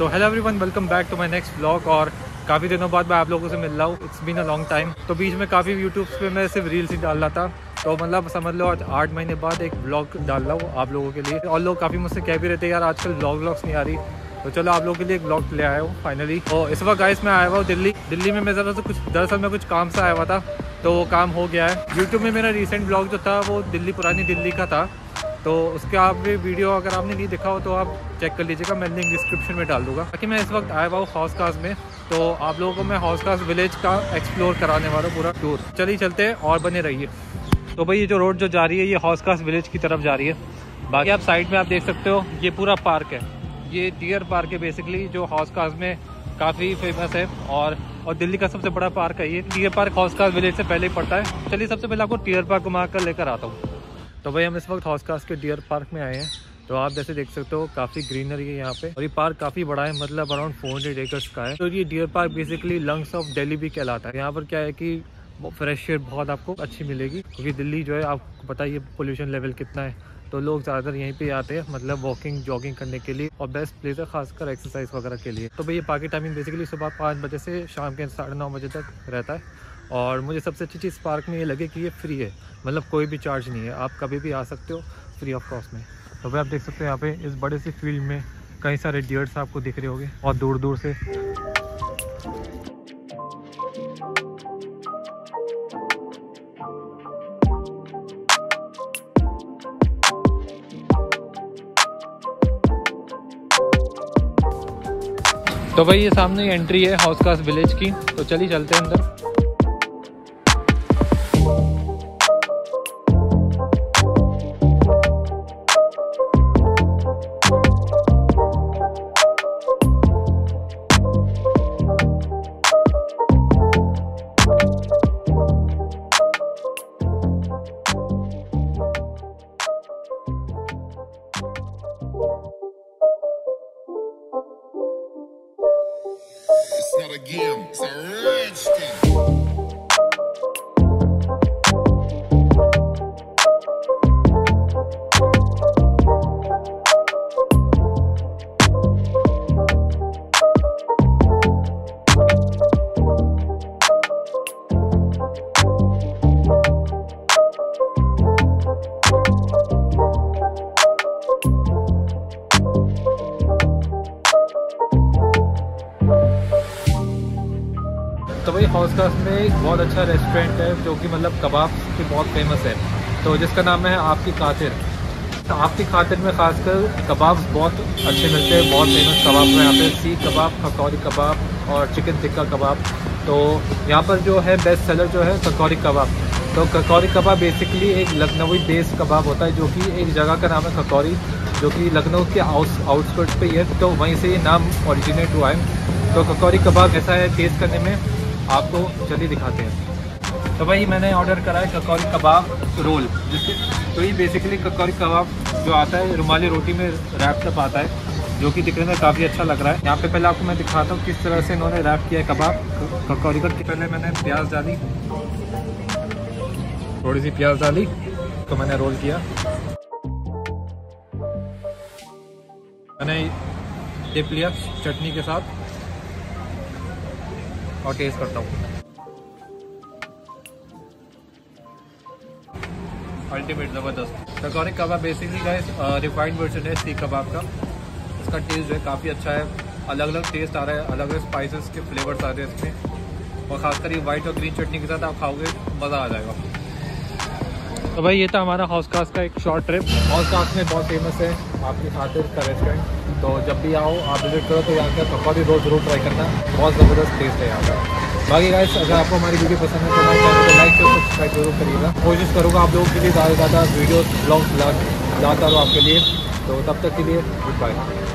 तो hello everyone welcome back to my next blog और काफ़ी दिनों बाद मैं आप लोगों से मिल रहा हूँ। It's been a long time तो बीच में काफ़ी यूट्यूब पे मैं सिर्फ़ रील्स ही डाल रहा था। तो मतलब समझ लो आज आठ महीने बाद एक ब्लॉग डाल रहा हूँ आप लोगों के लिए। और लोग काफ़ी मुझसे कह भी रहते हैं यार, आजकल ब्लॉग व्लॉग्स नहीं आ रही। तो चलो आप लोगों के लिए एक ब्लॉग ले आया हूँ फाइनली और इस वक्त गाइस मैं आया हुआ हूँ दिल्ली। दिल्ली में मैं ज़रा से कुछ, दरअसल मैं कुछ काम से आया हुआ था। तो वो काम हो गया है। यूट्यूब में मेरा रिसेंट ब्लॉग जो था, वो दिल्ली, पुरानी दिल्ली का था। तो उसके आप भी वीडियो अगर आपने नहीं देखा हो तो आप चेक कर लीजिएगा, मैं लिंक डिस्क्रिप्शन में डाल दूँगा। बाकी मैं इस वक्त आया हुआ हूँ हॉस कास में तो आप लोगों को मैं हॉस कास विलेज का एक्सप्लोर कराने वाला हूँ पूरा टूर चलिए चलते हैं और बने रहिए। तो भाई ये जो रोड जो जा रही है, ये हॉस कास विलेज की तरफ़ जा रही है। बाकी आप साइड में आप देख सकते हो, ये पूरा पार्क है। ये डियर पार्क है बेसिकली जो हॉस कास में काफ़ी फ़ेमस है। और और दिल्ली का सबसे बड़ा पार्क है ये। Deer park Hauz Khas village से पहले ही पड़ता है। चलिए सबसे पहले आपको डियर पार्क घुमा कर लेकर आता हूँ। तो भाई हम इस वक्त हॉस कास के डियर पार्क में आए हैं। तो आप जैसे देख सकते हो, काफ़ी ग्रीनरी है यहाँ पे। और ये पार्क काफ़ी बड़ा है मतलब अराउंड फोर हंड्रेड एकर्स का है। तो ये deer park basically lungs of Delhi भी कहलाता है। यहाँ पर क्या है कि फ्रेश एयर बहुत आपको अच्छी मिलेगी, क्योंकि दिल्ली जो है, आपको पता पोल्यूशन लेवल कितना है। तो लोग ज़्यादातर यहीं पे आते हैं मतलब वॉकिंग जॉगिंग करने के लिए। और बेस्ट प्लेस है खासकर एक्सरसाइज वगैरह के लिए। तो भाई ये पार्क की टाइमिंग बेसिकली सुबह पाँच बजे से शाम के साढ़े नौ बजे तक रहता है। और मुझे सबसे अच्छी चीज़ पार्क में ये लगे कि ये फ्री है। मतलब कोई भी चार्ज नहीं है। आप कभी भी आ सकते हो फ्री ऑफ़ कॉस्ट में। तो भाई आप देख सकते हो यहाँ पे इस बड़े से फ़ील्ड में कई सारे डियर्स आपको दिख रहे होंगे और दूर दूर से। तो भाई ये सामने एंट्री है हाउस कास विलेज की। तो चलिए चलते हैं अंदर। again. तो भाई हाउस कास में एक बहुत अच्छा रेस्टोरेंट है, जो कि मतलब कबाब की बहुत फ़ेमस है। तो जिसका नाम है आपकी खातिर। तो आपकी खातिर में खासकर कबाब बहुत अच्छे मिलते हैं, बहुत फ़ेमस कबाब है। यहाँ पे सीख कबाब खकौरी कबाब और चिकन टिक्का कबाब तो यहाँ पर जो है बेस्ट सेलर जो है ककौरी कबाब तो ककौरी कबाब बेसिकली एक लखनवी बेस कबाब होता है, जो कि एक जगह का नाम है ककौरी जो कि लखनऊ के आउट आउटस्कर्ट पे ही है। तो वहीं से ये नाम ओरिजिनेट हुआ है। तो ककौरी कबाब ऐसा है टेस्ट करने में आपको चलिए दिखाते हैं। तो भाई, मैंने ऑर्डर करा है ककौरी कबाब रोल, जिसके तो ये बेसिकली ककौरी कबाब जो आता है, रुमाली रोटी में रैप अप आता है, जो कि दिखने में काफ़ी अच्छा लग रहा है। यहाँ पे पहले आपको मैं दिखाता हूँ किस तरह से इन्होंने रैप किया है कबाब ककौरी का। पहले मैंने प्याज डाली थोड़ी सी प्याज डाली तो मैंने रोल किया। मैंने टिप लिया चटनी के साथ। और टेस्ट करता हूँ। अल्टीमेट ज़बरदस्त। ककौरी कबाब बेसिकली का रिफाइंड वर्जन है सीख कबाब का। इसका टेस्ट जो है काफ़ी अच्छा है। अलग अलग टेस्ट आ रहा है अलग अलग स्पाइसेस के फ्लेवर्स आ रहे हैं इसमें। और खासकर ये वाइट और ग्रीन चटनी के साथ आप खाओगे, मज़ा आ जाएगा। तो भाई, ये था हमारा हाउस कास्ट का एक शॉर्ट ट्रिप हाउस कास्ट में बहुत फ़ेमस है आपकी खातिर का रेस्टोरेंट तो जब भी आओ, आप विज़िट करो तो यहाँ का भी रोज़ ज़रूर ट्राई करना। बहुत ज़बरदस्त टेस्ट है यहाँ का। बाकी गाइस अगर आपको हमारी वीडियो पसंद है तो हमारे चैनल को लाइक और सब्सक्राइब ज़रूर करिएगा। कोशिश करूँगा आप लोगों के लिए ज़्यादा से ज़्यादा वीडियो ब्लॉग्स लाता रहो आपके लिए। तो तब तक के लिए गुड बाय